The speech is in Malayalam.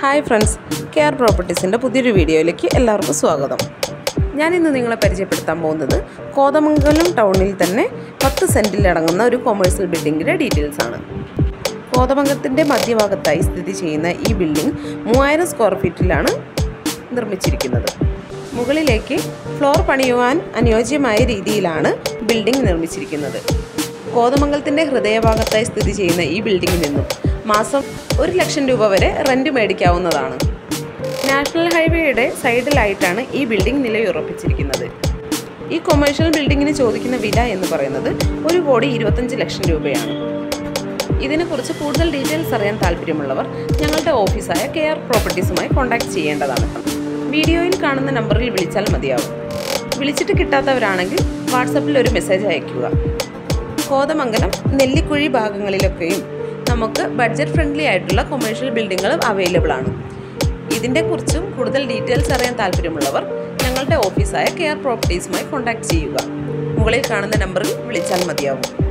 ഹായ് ഫ്രണ്ട്സ് കെയർ പ്രോപ്പർട്ടീസിന്റെ പുതിയൊരു വീഡിയോയിലേക്ക് എല്ലാവർക്കും സ്വാഗതം. ഞാനിന്ന് നിങ്ങളെ പരിചയപ്പെടുത്താൻ പോകുന്നത് കോതമംഗലം ടൗണിൽ തന്നെ പത്ത് സെന്റിലടങ്ങുന്ന ഒരു കൊമേഴ്സ്യൽ ബിൽഡിങ്ങിന്റെ ഡീറ്റെയിൽസ് ആണ്. കോതമംഗലത്തിന്റെ മധ്യഭാഗത്തായി സ്ഥിതി ചെയ്യുന്ന ഈ ബിൽഡിംഗ് മൂവായിരം സ്ക്വയർ ഫീറ്റിലാണ് നിർമ്മിച്ചിരിക്കുന്നത്. മുകളിലേക്ക് ഫ്ലോർ പണിയുവാൻ അനുയോജ്യമായ രീതിയിലാണ് ബിൽഡിംഗ് നിർമ്മിച്ചിരിക്കുന്നത്. കോതമംഗലത്തിന്റെ ഹൃദയഭാഗത്തായി സ്ഥിതി ചെയ്യുന്ന ഈ ബിൽഡിംഗിൽ നിന്നും മാസം ഒരു ലക്ഷം രൂപ വരെ റെന്റ് മേടിക്കാവുന്നതാണ്. നാഷണൽ ഹൈവേയുടെ സൈഡിലായിട്ടാണ് ഈ ബിൽഡിംഗ് നിലയുറപ്പിച്ചിരിക്കുന്നത്. ഈ കൊമേഴ്ഷ്യൽ ബിൽഡിങ്ങിന് ചോദിക്കുന്ന വില എന്ന് പറയുന്നത് ഒരു കോടി ഇരുപത്തഞ്ച് ലക്ഷം രൂപയാണ്. ഇതിനെക്കുറിച്ച് കൂടുതൽ ഡീറ്റെയിൽസ് അറിയാൻ താല്പര്യമുള്ളവർ ഞങ്ങളുടെ ഓഫീസായ കെ ആർ പ്രോപ്പർട്ടീസുമായി കോൺടാക്ട് ചെയ്യേണ്ടതാണ്. വീഡിയോയിൽ കാണുന്ന നമ്പറിൽ വിളിച്ചാൽ മതിയാവും. വിളിച്ചിട്ട് കിട്ടാത്തവരാണെങ്കിൽ വാട്സപ്പിൽ ഒരു മെസ്സേജ് അയയ്ക്കുക. കോതമംഗലം നെല്ലിക്കുഴി ഭാഗങ്ങളിലൊക്കെയും നമുക്ക് ബഡ്ജറ്റ് ഫ്രണ്ട്ലി ആയിട്ടുള്ള കൊമേഴ്ഷ്യൽ ബിൽഡിങ്ങുകളും അവൈലബിൾ ആണ്. ഇതിന്റെക്കുറിച്ചും കൂടുതൽ ഡീറ്റെയിൽസ് അറിയാൻ താല്പര്യമുള്ളവർ ഞങ്ങളുടെ ഓഫീസായ കെയർ പ്രോപ്പർട്ടീസുമായി കോൺടാക്ട് ചെയ്യുക. മുകളിൽ കാണുന്ന നമ്പറിൽ വിളിച്ചാൽ മതിയാവും.